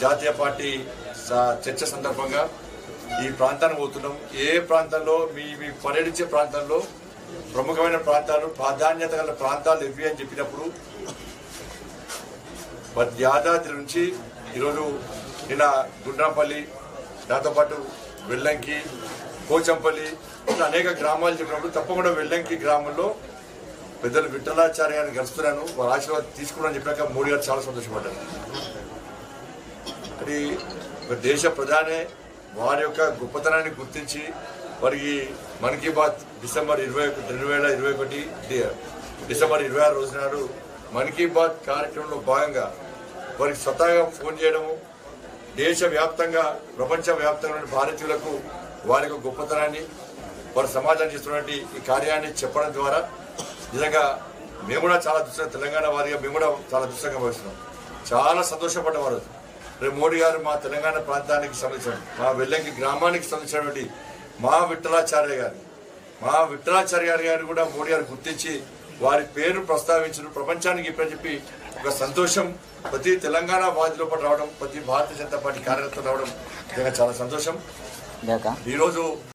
జాతీయ పార్టీ స- చర్చ సందర్భంగా ఈ ప్రాంతానికి పోతున్నాం. ఏ ప్రాంతంలో మీ మీ పర్యటించే ప్రాంతంలో ప్రముఖమైన ప్రాంతాలు ప్రాధాన్యత గల ప్రాంతాలు ఇవి అని చెప్పినప్పుడు యాదాద్రి నుంచి ఈరోజు నిన్న గుండ్రాంపల్లి దాంతోపాటు వెల్లంకి కోచంపల్లి ఇట్లా అనేక గ్రామాలు చెప్పినప్పుడు తప్పకుండా వెల్లంకి గ్రామంలో పెద్దలు విఠలాచార్య గారిని కలుస్తున్నాను. వారి ఆశీర్వాదం తీసుకున్నాను చెప్పాక మోడీ గారు చాలా సంతోషపడ్డారు. అది ఒక దేశ ప్రధానే వారి యొక్క గొప్పతనాన్ని గుర్తించి వారికి మన్ కీ బాత్ డిసెంబర్ ఇరవై రెండు వేల ఇరవై ఒకటి డిసెంబర్ ఇరవై ఆరు రోజు నాడు మన్ కీ బాత్ కార్యక్రమంలో భాగంగా వారికి స్వతహాగా ఫోన్ చేయడము దేశవ్యాప్తంగా ప్రపంచ వ్యాప్తంగా భారతీయులకు వారి యొక్క గొప్పతనాన్ని వారి సమాజాన్ని చేస్తున్నటువంటి ఈ కార్యాన్ని చెప్పడం ద్వారా నిజంగా మేము కూడా చాలా దృష్టంగా తెలంగాణ వారిగా మేము కూడా చాలా దృష్టంగా భావిస్తున్నాం చాలా సంతోషపడ్డవారు రేపు మోడీ గారు మా తెలంగాణ ప్రాంతానికి సంబంధించిన మా వెల్లంకి గ్రామానికి సంబంధించినటువంటి మా విఠలాచార్య గారు మా విఠలాచార్య గారి కూడా మోడీ గారు గుర్తించి వారి పేరు ప్రస్తావించిన. ప్రపంచానికి ఇప్పుడని చెప్పి ఒక సంతోషం ప్రతి తెలంగాణ వాదిలో పాటు రావడం ప్రతి భారతీయ జనతా పార్టీ కార్యకర్తలు రావడం చాలా సంతోషం. ఈరోజు